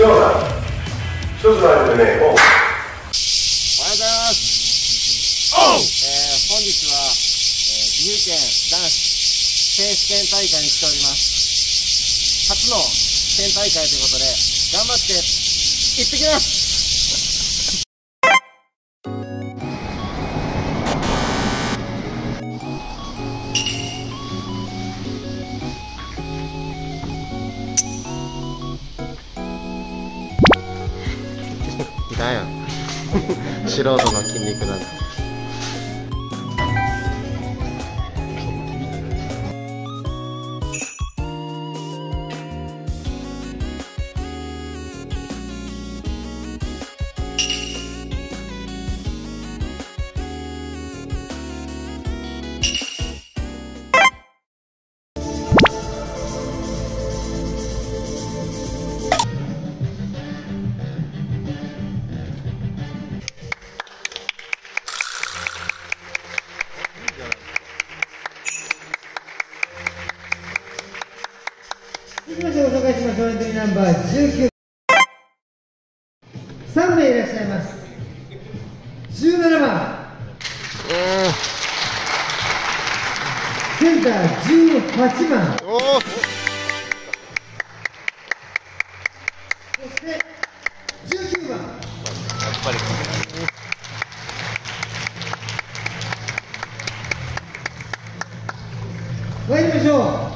違うな一つのアイテムねおはようございます。えー、本日は、えー、岐阜県男子選手権大会に来ております。初の県大会ということで、頑張って行ってきます。いらんやん。素人の筋肉なんだ。介しましょうエントリーナンバー19 3名いらっしゃいます。17番。センター18番。おそして19番。やっぱり参りましょう。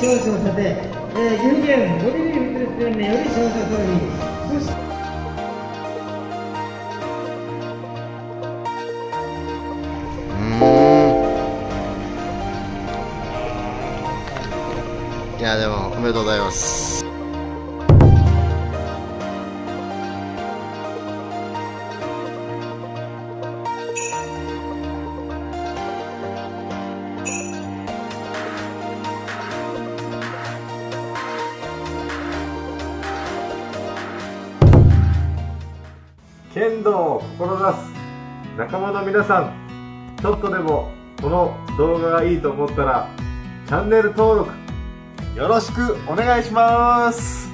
連盟より表彰させ、えー、岐阜県ボリビルフィットネス連盟より表彰されそしていやでもおめでとうございます。剣道を志す仲間の皆さんちょっとでもこの動画がいいと思ったらチャンネル登録よろしくお願いします。